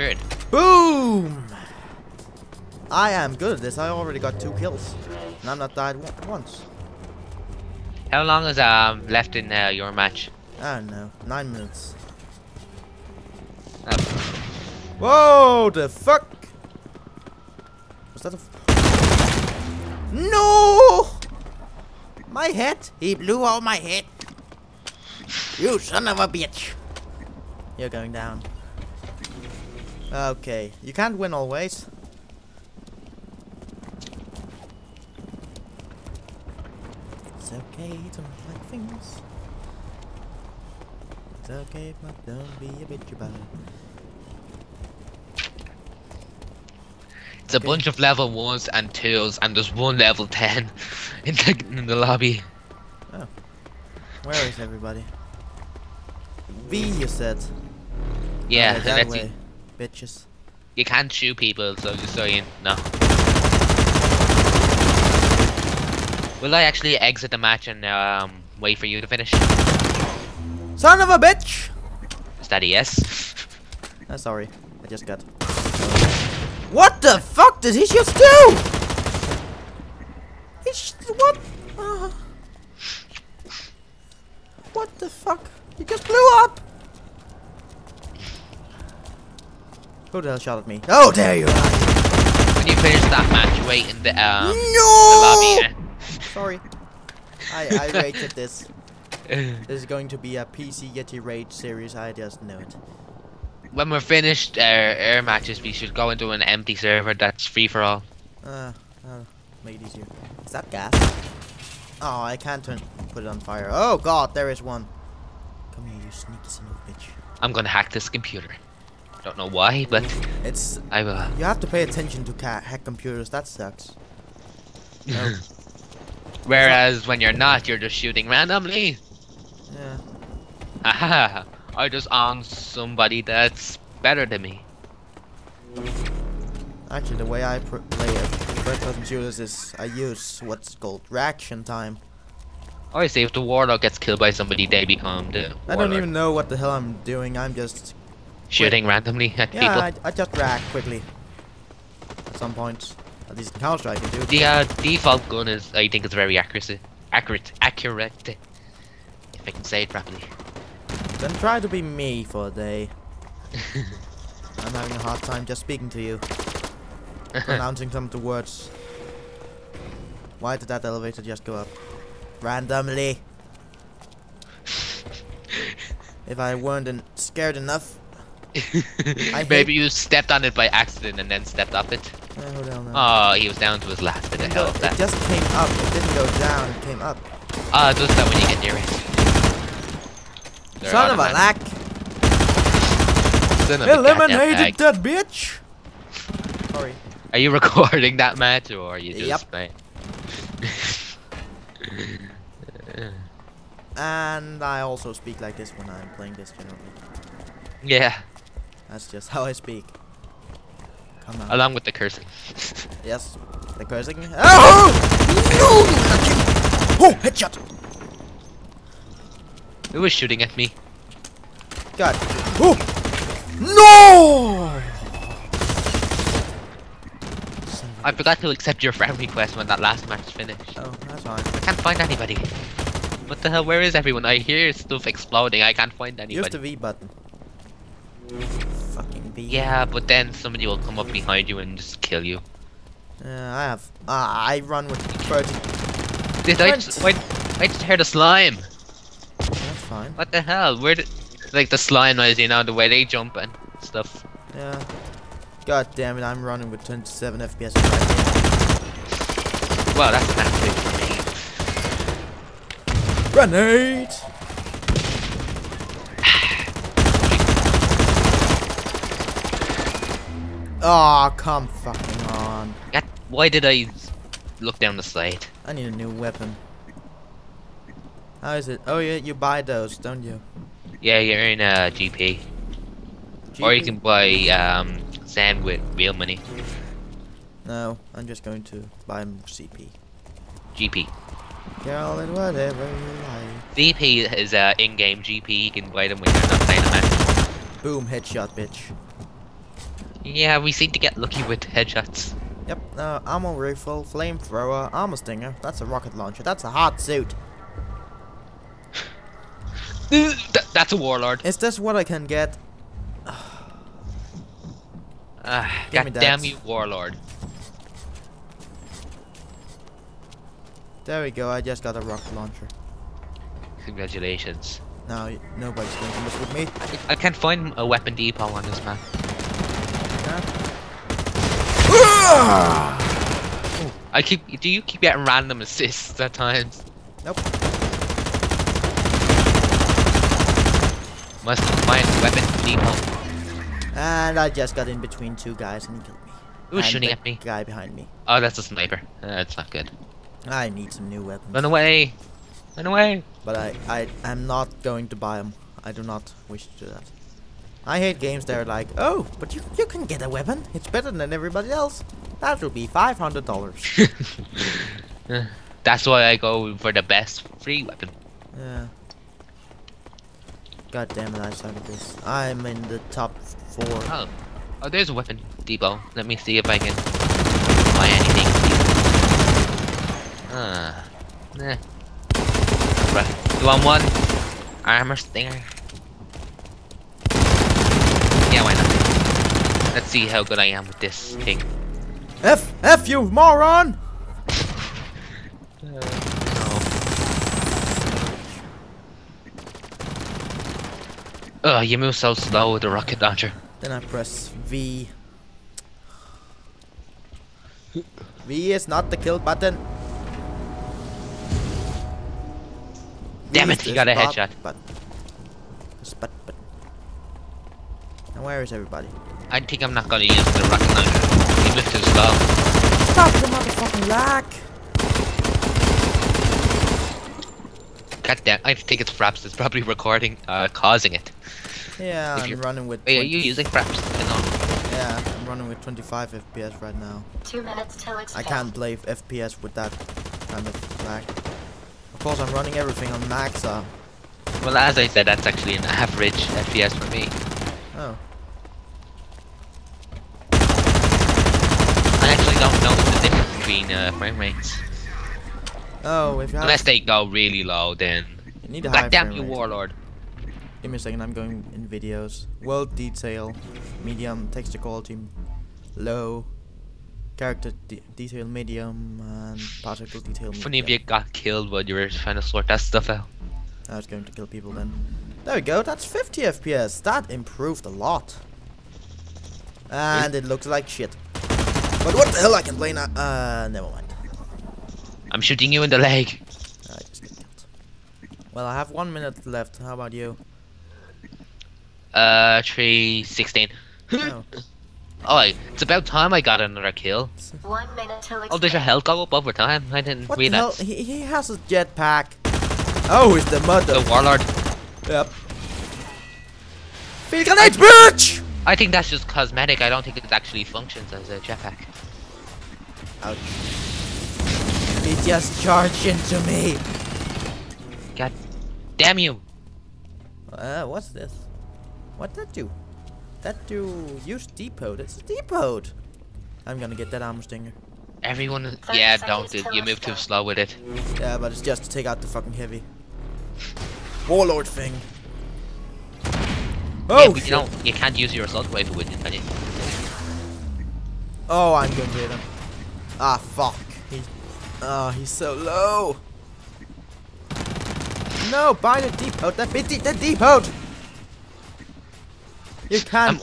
third. Boom! I am good at this. I already got two kills. And I'm not died once. How long is um left in uh, your match? I don't know. Nine minutes. Uh, Whoa, the fuck? Was that a... f- No! My head! He blew out my head! You son of a bitch! You're going down. Okay, you can't win always. It's okay to not like things. It's okay, but don't be a bitch about it. it's a bunch of level ones and twos, and there's one level ten in the in the lobby. Oh. Where is everybody? V, you said. Yeah, oh, Okay, and that that's way. Bitches. You can't shoot people, so just so you know. Will I actually exit the match and um wait for you to finish? Son of a bitch! Is that a yes? Oh, sorry, I just got. What the fuck did he just do? He sh what? Uh, what the fuck? He just blew up! Who the hell shot at me? Oh, there you are! when you finish that match, wait in the um the lobby. Sorry. I, I rated this. This is going to be a PC Yeti Raid series, I just know it. when we're finished our air matches, we should go into an empty server that's free for all. Uh, uh, make it easier. Is that gas? Oh, I can't turn, put it on fire. Oh god, there is one. Come here, you sneaky son of a bitch. I'm gonna hack this computer. Don't know why, but It's, I will. you have to pay attention to hack computers, that sucks. No. Whereas when you're not, you're just shooting randomly. Yeah. Aha! I just on somebody that's better than me. Actually, the way I pr play a first-person shooters is I use what's called reaction time. Oh, I see. if the warlock gets killed by somebody, they become the I don't even know what the hell I'm doing. I'm just shooting randomly at yeah, people. I, I just react quickly. At some points, at least in Counter Strike, you do. The uh, default gun is, I think, is very accurate. accurate, accurate. If I can say it properly. Then try to be me for a day. I'm having a hard time just speaking to you, pronouncing some of the words. Why did that elevator just go up? Randomly. If I weren't en- scared enough, Maybe you stepped on it by accident and then stepped up it. Oh, he was down to his last bit of health. go- That. just came up. It didn't go down. It came up. Ah, it does that when you get near it. They're Son of a lack. Eliminated that bitch. Sorry. Are you recording that match or are you just Yep. playing? And I also speak like this when I'm playing this generally. yeah, That's just how I speak. Come on. along with the cursing. Yes. The cursing. Oh! No! Oh, headshot! Who was shooting at me? God. Oh! No! Son of a I forgot to accept your friend request when that last match finished. Oh, that's fine. I can't find anybody. What the hell? Where is everyone? I hear stuff exploding. I can't find anybody. Use the V button. V. Yeah, but then somebody will come up behind you and just kill you. Yeah, I have. Uh, I run with 30. Did I just, wait, I just heard a slime. That's fine. What the hell? Where did like the slime noise? You know the way they jump and stuff. Yeah. God damn it, I'm running with 27 FPS right Well, that's an absolute for me. Grenade! Aw, come fucking on. Why did I look down the slide? I need a new weapon. How is it? Oh yeah, you buy those, don't you? Yeah, you're in a uh, GP. Or you can buy um Zen with real money. No, I'm just going to buy m- CP. GP. Call it whatever you like. VP is a in-game GP. You can buy them when you're not playing a match. Boom, headshot, bitch. Yeah, we seem to get lucky with headshots. Yep, uh, ammo rifle, flamethrower, armor stinger. That's a rocket launcher. That's a hardsuit. Th- that's a warlord. Is this what I can get? Ah, me God damn you, warlord. There we go. I just got a rocket launcher. Congratulations. Now y- nobody's going to mess with me. I can't find a weapon depot on this map. I keep. Do you keep getting random assists at times? Nope. Must find weapon depot. And I just got in between two guys and he killed me. Who's shooting at me? Guy behind me. Oh, that's a sniper. That's not good. I need some new weapons. Run away! Run away! But I, I am not going to buy them. I do not wish to do that. I hate games that are like, oh, but you, you can get a weapon. It's better than everybody else. That will be $500. That's why I go for the best free weapon. yeah. God damn it, I at this. I'm in the top four. Oh. Oh, there's a weapon depot. Let me see if I can buy anything. Ah. Nah. Right. You want one? Armor stinger. Yeah, why not? Let's see how good I am with this thing. F, F you moron! no. Oh, you move so slow with the rocket launcher. Then I press V. V is not the kill button. Damn it, he got a headshot. Spot button. And where is everybody? I think I'm not gonna use the rocket launcher. You move too slow. Stop the motherfucking lag! God damn, I think it's Fraps that's probably recording, uh, causing it. Yeah, If I'm you're- running with. Wait, are you using Fraps? No. Yeah, I'm running with 25 FPS right now. Two minutes till I can't play FPS with that kind of lag. Of course, I'm running everything on max. Uh, Well, as I said, that's actually an average FPS for me. oh, I actually don't know uh, frame rates. oh, if you Unless they go really low, then. you need a high God damn you. Warlord. Give me a second. I'm going in videos. World detail, medium, texture quality, low, character de detail medium, and particle detail medium. Funny if you got killed while you were trying to sort that stuff out. I was going to kill people then. There we go. That's 50 FPS. That improved a lot. And it looks like shit. But what the hell? I can play now. Uh, never mind. I'm shooting you in the leg. I just got killed. Well, I have one minute left. How about you? Uh, 316. Oh. Oh, it's about time I got another kill. One minute till. Oh, does your health go up over time? I didn't What the read hell? that. He, he has a jetpack. Oh, it's the mother. The Warlord. Yep. Field grenades, bitch! I think that's just cosmetic. I don't think it actually functions as a jetpack. Ouch. He just charged into me. God damn you. Uh, what's this? What that do? That do use depot. It's a depot. I'm gonna get that armor stinger. Everyone, Thirty yeah, don't. do- till You move too slow with it. Yeah, but it's just to take out the fucking heavy. Warlord thing. Yeah, Oh, but you don't. You can't use your assault rifle with it, can you? Oh, I'm to hit him. Ah, fuck. He, oh, he's so low. No, buy the depot. That bit, the depot. You can't I'm be.